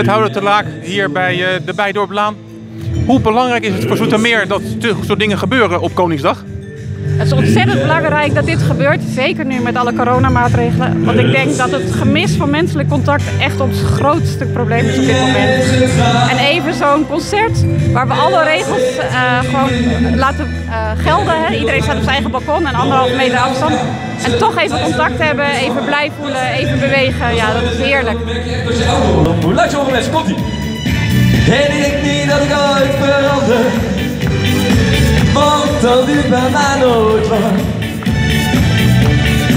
wethouder Te Laak hier bij uh, de Bijdorplaan. Hoe belangrijk is het voor Zoetermeer dat soort dingen gebeuren op Koningsdag? Het is ontzettend belangrijk dat dit gebeurt, zeker nu met alle coronamaatregelen. Want ik denk dat het gemis van menselijk contact echt ons grootste probleem is op dit moment. En even zo'n concert waar we alle regels uh, gewoon laten uh, gelden. Hè. Iedereen staat op zijn eigen balkon en anderhalve meter afstand. En toch even contact hebben, even blij voelen, even bewegen. Ja, dat is heerlijk. Luister mensen, komt ie. En ik niet dat ik ooit verander. Want dat duurt bij mij nooit lang.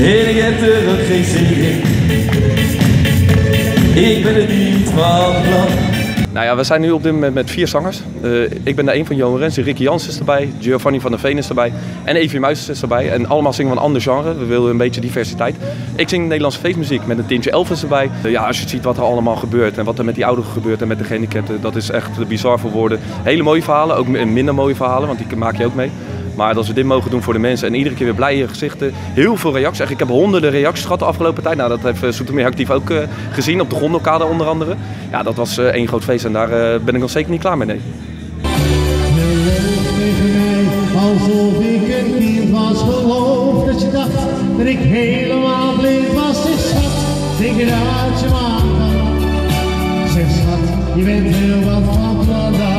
En ik heb er ook geen zin in. Ik ben het niet van plan. Nou ja, we zijn nu op dit moment met vier zangers. Uh, ik ben er een van Johan Rens, Ricky Jans is erbij, Giovanni van der Veen is erbij en Evie Muis is erbij. En allemaal zingen we een ander genre, we willen een beetje diversiteit. Ik zing Nederlandse feestmuziek met een tintje Elvis erbij. Uh, ja, als je ziet wat er allemaal gebeurt en wat er met die ouderen gebeurt en met de gehandicapten, dat is echt bizar voor woorden. Hele mooie verhalen, ook minder mooie verhalen, want die maak je ook mee. Maar als we dit mogen doen voor de mensen en iedere keer weer blije gezichten. Heel veel reacties. Ik heb honderden reacties gehad de afgelopen tijd. Nou, dat heeft Soetermeer Actief ook uh, gezien op de Gondelkade onder andere. Ja, dat was uh, één groot feest en daar ben ik nog zeker niet klaar mee. Alsof ik was, dat je dat ik helemaal blind was. Zeg schat, denk dat maar. Zeg schat, je bent heel wat van vandaag.